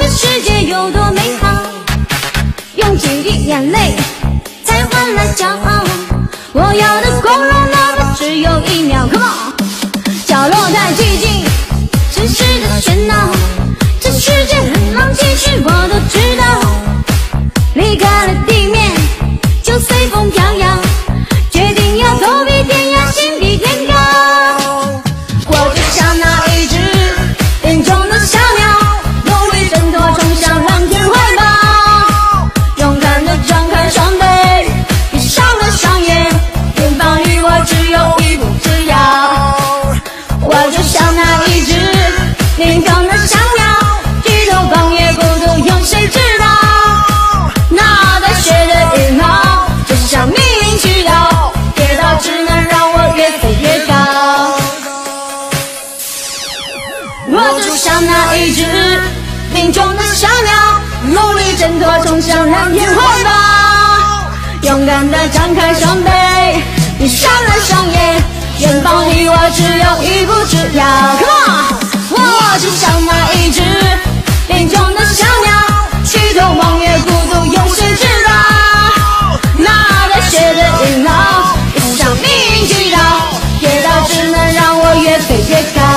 这世界有多美好？用几滴眼泪才换来骄傲。我要的光荣哪怕只有一秒，Come on！角落太寂静，城市的喧闹，这世界我就像那一只林中的小鸟，努力挣脱，冲向蓝天怀抱，勇敢地张开双臂，闭上了双眼，远方离我只有一步之遥。Come on，我就像那一只林中的小鸟，举头望月，孤独有谁知道？那带血的羽毛，不像命运驱导，跌倒只能让我越飞越高。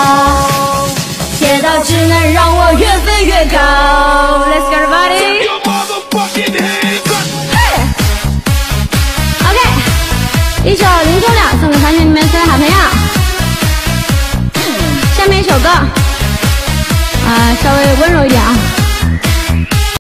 一首《林中鸟》送给房间里面所有好朋友。下面一首歌，啊、稍微温柔一点啊。